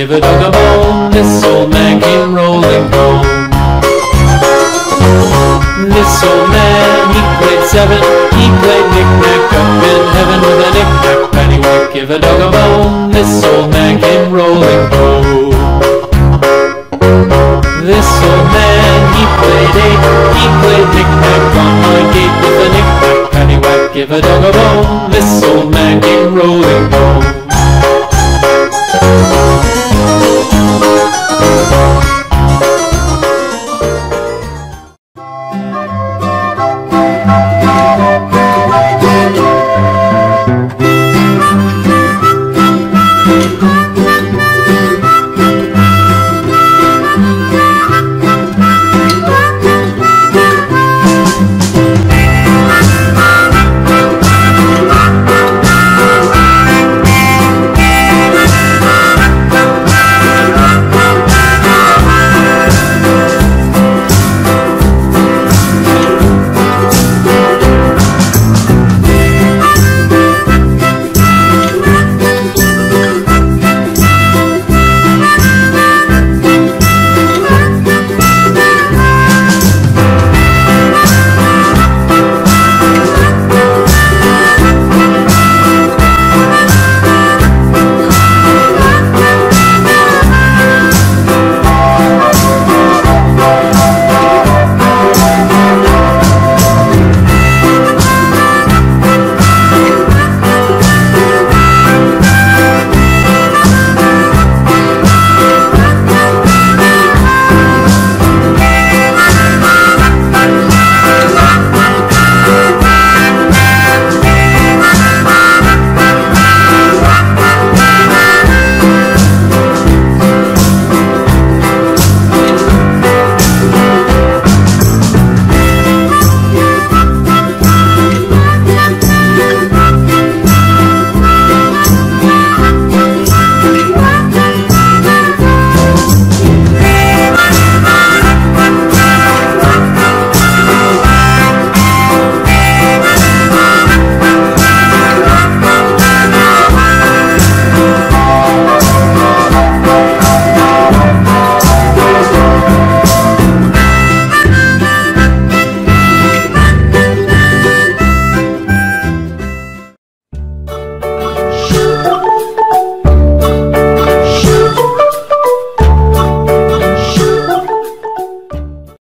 give a dog a bone. This old man came rolling home. This old man, he played seven. He played knick-knack up in heaven with a knick-knack, paddywhack, give a dog a bone. This old man came rolling home. This old man, he played eight. He played knick-knack on my gate with a knick-knack, paddywhack, give a dog a bone. This old man came rolling home.